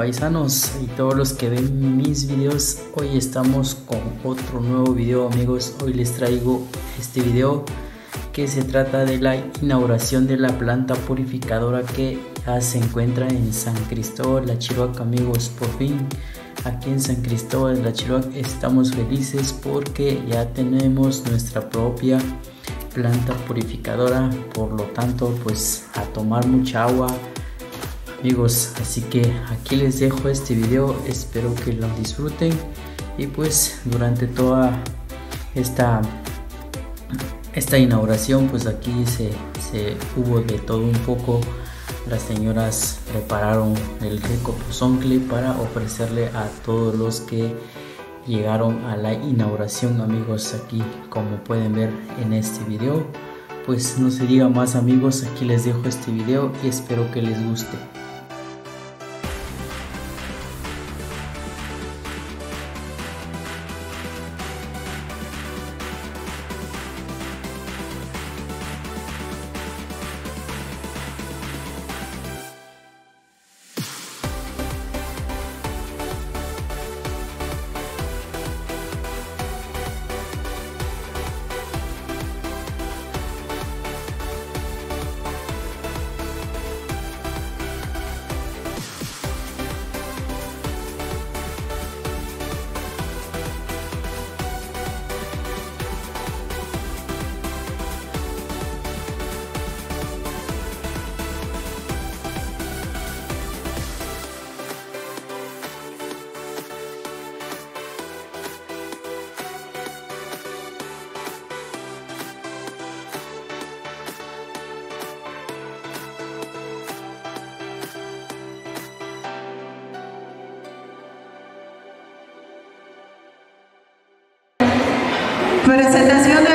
paisanos y todos los que ven mis videos? Hoy estamos con otro nuevo video amigos. Hoy les traigo este video que se trata de la inauguración de la planta purificadora que ya se encuentra en San Cristóbal, La Chihuahua amigos. Por fin aquí en San Cristóbal, La Chihuahua estamos felices porque ya tenemos nuestra propia planta purificadora. Por lo tanto pues a tomar mucha agua amigos así que aquí les dejo este video espero que lo disfruten y pues durante toda esta esta inauguración pues aquí se, se hubo de todo un poco. Las señoras prepararon el rico pozoncle para ofrecerle a todos los que llegaron a la inauguración amigos aquí como pueden ver en este video. Pues no se diga más amigos aquí les dejo este video y espero que les guste Presentación de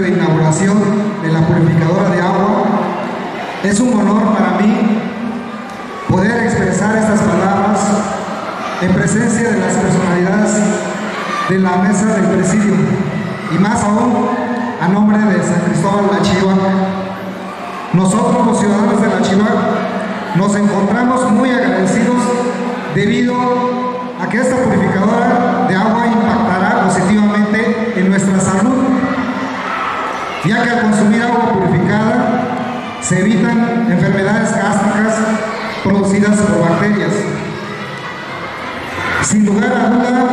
de inauguración de la purificadora de agua, es un honor para mí poder expresar estas palabras en presencia de las personalidades de la mesa del presidio y más aún a nombre de San Cristóbal La Chihuahua. Nosotros los ciudadanos de La Chihuahua nos encontramos muy agradecidos debido a que esta purificadora de agua impactará positivamente en nuestra salud, ya que al consumir agua purificada se evitan enfermedades gástricas producidas por bacterias. Sin lugar a duda,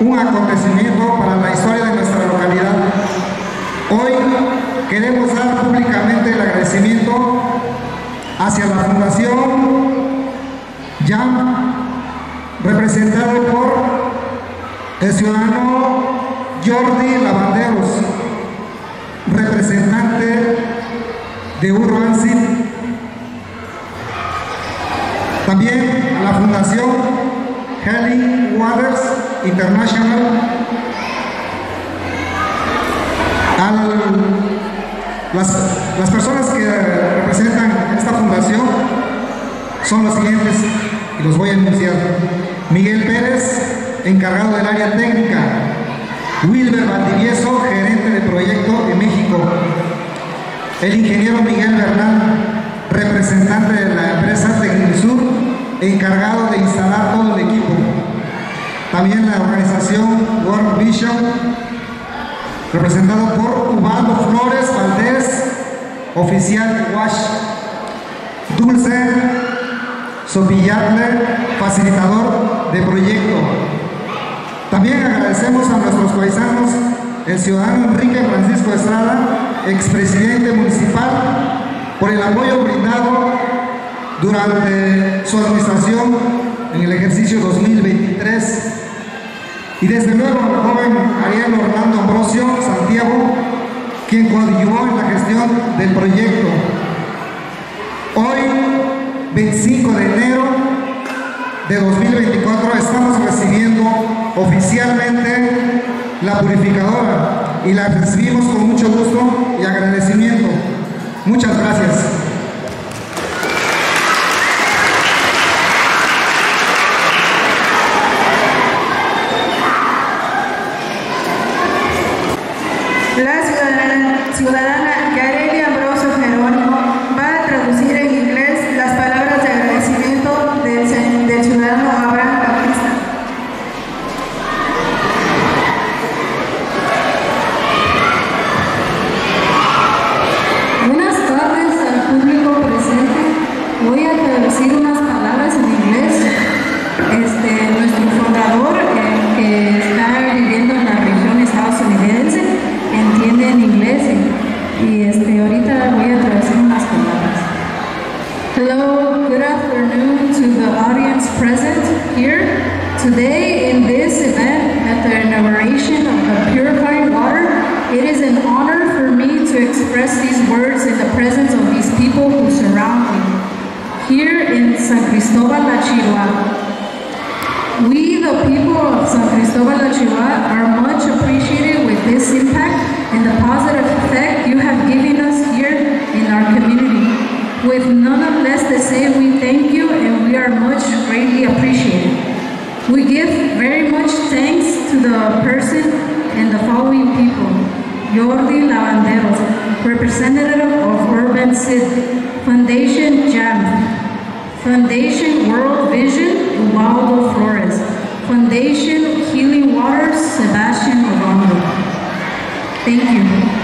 un acontecimiento para la historia de nuestra localidad. Hoy queremos dar públicamente el agradecimiento hacia la Fundación YAM, representado por el ciudadano Jordi Lavanderos, de Urbansin. También a la Fundación Heli Waters International, a las, las personas que representan esta fundación son los siguientes y los voy a anunciar. Miguel Pérez, encargado del área técnica. Wilber Valdivieso, gerente de proyecto en México. El ingeniero Miguel Bernal, representante de la empresa Tecnisur, encargado de instalar todo el equipo. También la organización World Vision, representado por Ubaldo Flores Valdés, oficial WASH. Dulce Sopillarle, facilitador de proyecto. También agradecemos a nuestros paisanos, el ciudadano Enrique Francisco Estrada, expresidente municipal, por el apoyo brindado durante su administración en el ejercicio 2023. Y desde luego al joven Ariel Orlando Ambrosio Santiago, quien coadyuvó en la gestión del proyecto. Hoy 25 de enero de 2024 estamos recibiendo oficialmente la purificadora y la recibimos con mucho gusto y agradecimiento. Muchas gracias. Voy a traducir unas palabras en inglés. Este, nuestro fundador, eh, que está viviendo en la región estadounidense, entiende en inglés y, este, ahorita voy a traducir unas palabras. Hello, good afternoon to the audience present here. Today, in this event at the inauguration of the purified water, it is an honor for me to express these words in the presence of these people who surround me here in San Cristobal La Chiva, We, the people of San Cristobal La Chiva, are much appreciated with this impact and the positive effect you have given us here in our community. With none of less to say, we thank you and we are much greatly appreciated. We give very much thanks to the person and the following people. Jordi Lavanderos, representative of Urban City Foundation JAM, Foundation World Vision, Waldo Flores. Foundation Healing Waters, Sebastian Obando. Thank you.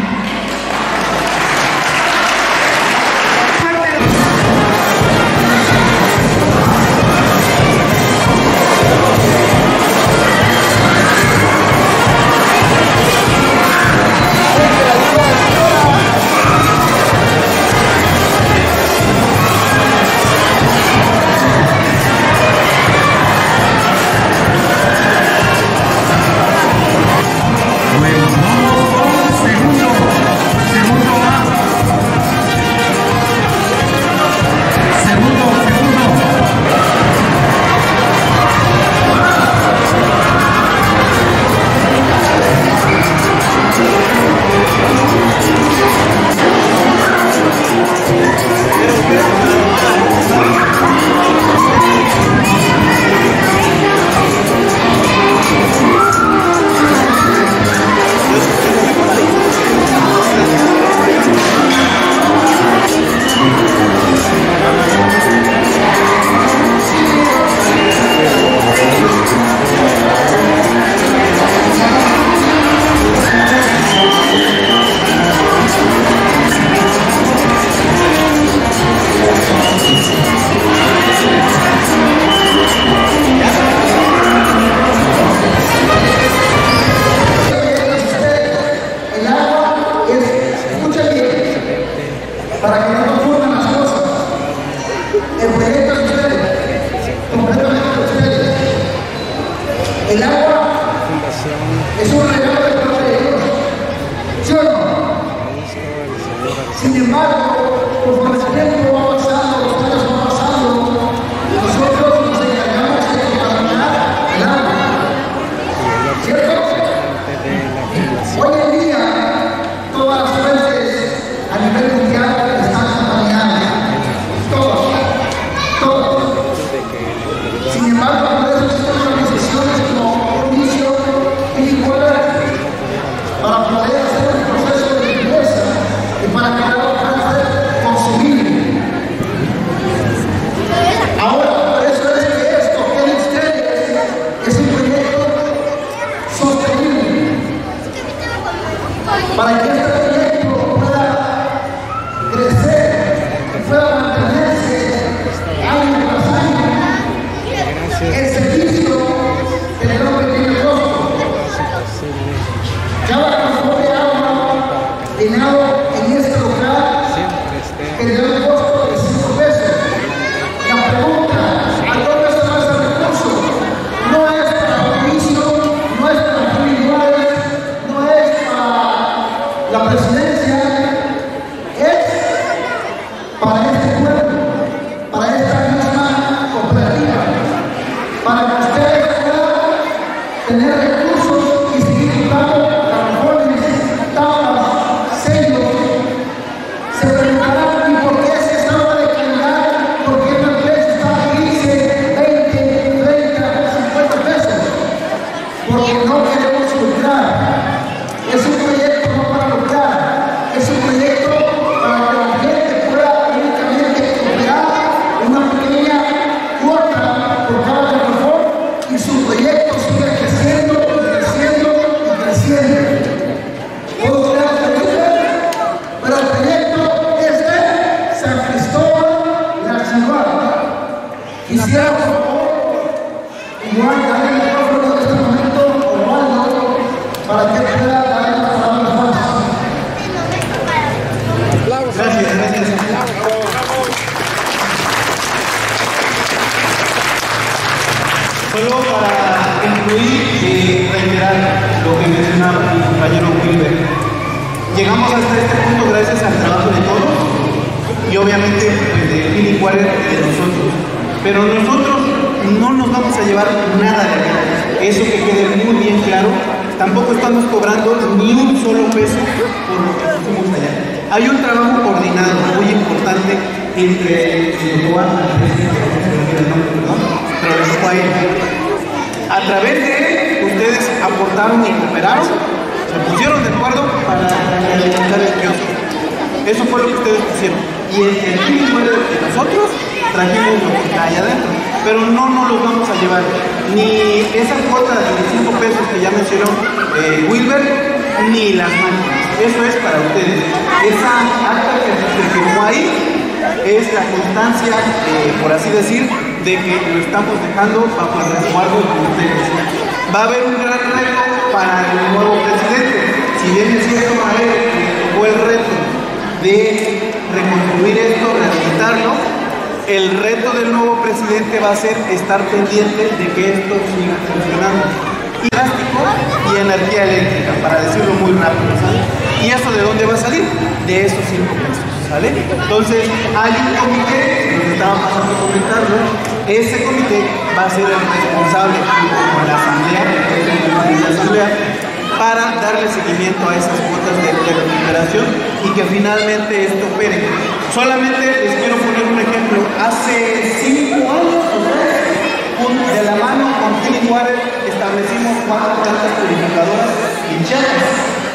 Solo para concluir y reiterar lo que mencionaba mi compañero Wilber. Llegamos hasta este punto gracias al trabajo de todos y obviamente pues, de Philip Warren y de nosotros. Pero nosotros no nos vamos a llevar nada de acá. Eso que quede muy bien claro. Tampoco estamos cobrando ni un solo peso por lo que hicimos allá. Hay un trabajo coordinado muy importante entre el, el, el, el a través de él, ustedes aportaron y cooperaron, se pusieron de acuerdo para realizar el kiosco. Eso fue lo que ustedes pusieron. Y el mismo de nosotros trajimos lo que hay adentro. Pero no nos los vamos a llevar. Ni esa cuota de 25 pesos que ya mencionó eh, Wilber, ni las máquinas. Eso es para ustedes. Esa acta que se firmó ahí es la constancia, eh, por así decir, de que lo estamos dejando bajo el resguardo de ustedes. Va a haber un gran reto para el nuevo presidente. Si bien es cierto, a él fue el reto de reconstruir esto, rehabilitarlo, el reto del nuevo presidente va a ser estar pendiente de que esto siga funcionando. Y plástico y energía eléctrica, para decirlo muy rápido. ¿Y eso de dónde va a salir? De esos cinco pesos, ¿sale? Entonces, hay un comité, nos estaba pasando a comentarlo, ese comité va a ser el responsable con la asamblea, la asamblea para darle seguimiento a esas cuotas de, recuperación y que finalmente esto opere. Solamente les quiero poner un ejemplo. Hace cinco años, un- de la mano con Philip Water, establecimos cuatro plantas purificadoras en Chiapas.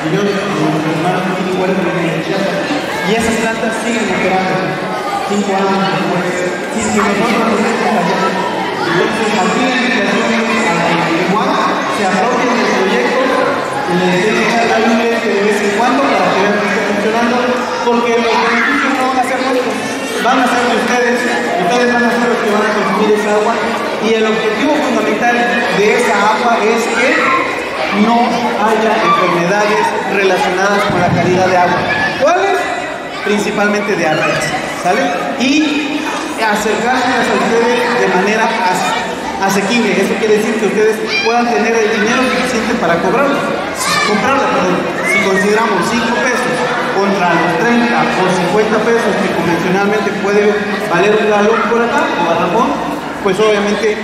Y yo, mi hermano Philip Water, en Chiapas. Y esas plantas siguen operando. Cinco años después. Si nosotros no estamos allá. Aquí la invitación a que igual se apropien del proyecto y les den echar la luz de vez en cuando para que vean que está funcionando, porque los beneficios no van a ser nuestros, van a ser de ustedes, ustedes van a ser los que van a consumir esa agua y el objetivo fundamental de esa agua es que no haya enfermedades relacionadas con la calidad de agua. ¿Cuáles? Principalmente diarreas, Y acercárselas a ustedes de manera as- asequible. Eso quiere decir que ustedes puedan tener el dinero suficiente para cobrarla. Comprarla, perdón. Si consideramos 5 pesos contra los 30 o 50 pesos que convencionalmente puede valer un galón por acá o garrafón, pues obviamente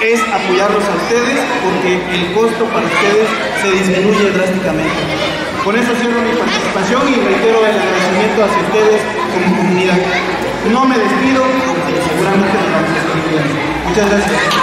es apoyarlos a ustedes porque el costo para ustedes se disminuye drásticamente. Con eso cierro mi participación y reitero el agradecimiento hacia ustedes como comunidad. No me despido porque seguramente nos vamos a. Muchas gracias.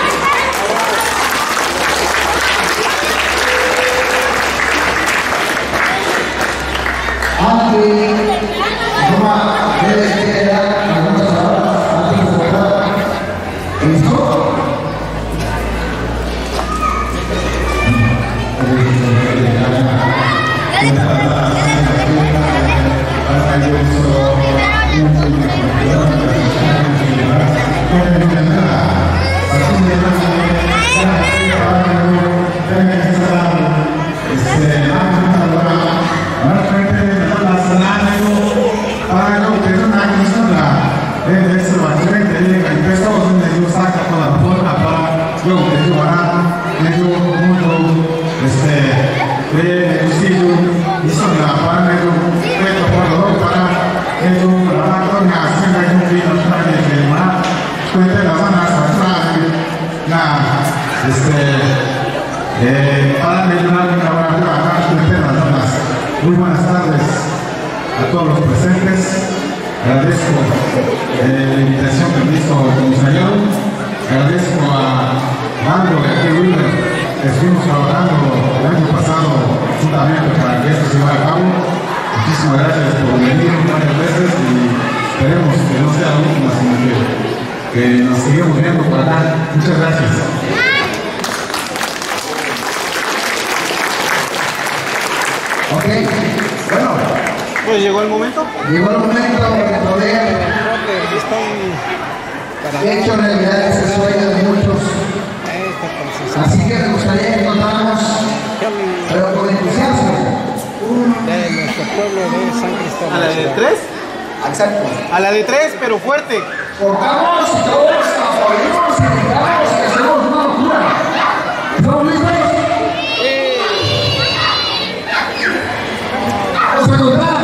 Que nos sigamos viendo por acá. Muchas gracias. Ok, bueno, Pues llegó el momento. llegó el momento de poder hecho realidad ese sueño de muchos. Así que me gustaría que contáramos, pero con entusiasmo. de nuestro pueblo de San Cristóbal. A la de tres. Exacto. A la de tres, pero fuerte cortamos y todos aplaudimos y gritamos que hacemos una locura. ¿Estamos listos? Vamos a contar.